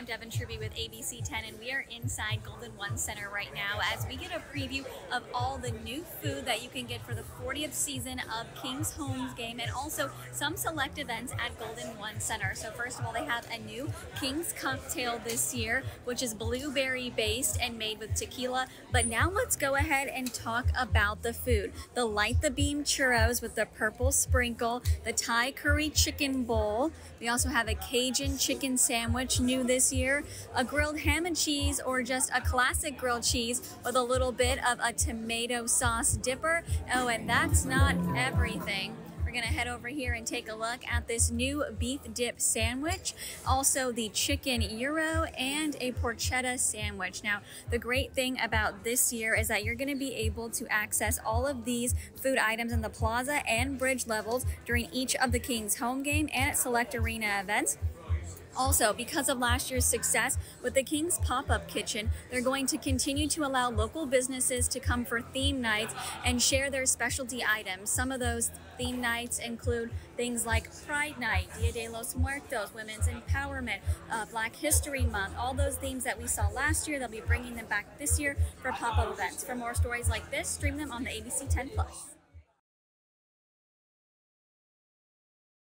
I'm Devin Trubey with ABC 10, and we are inside Golden One Center right now as we get a preview of all the new food that you can get for the 40th season of King's Homes game and also some select events at Golden One Center. So, first of all, they have a new King's cocktail this year, which is blueberry based and made with tequila. But now let's go ahead and talk about the food. The Light the Beam churros with the purple sprinkle, the Thai curry chicken bowl. We also have a Cajun chicken sandwich new this year, a grilled ham and cheese, or just a classic grilled cheese with a little bit of a tomato sauce dipper. Oh, and that's not everything. We're gonna head over here and take a look at this new beef dip sandwich, also the chicken gyro and a porchetta sandwich. Now, the great thing about this year is that you're gonna be able to access all of these food items in the plaza and bridge levels during each of the Kings home game and select arena events. Also, because of last year's success with the King's Pop Up Kitchen, they're going to continue to allow local businesses to come for theme nights and share their specialty items. Some of those theme nights include things like Pride Night, Dia de los Muertos, Women's Empowerment, uh, Black History Month, all those themes that we saw last year. They'll be bringing them back this year for pop up events. For more stories like this, stream them on the ABC 10 Plus.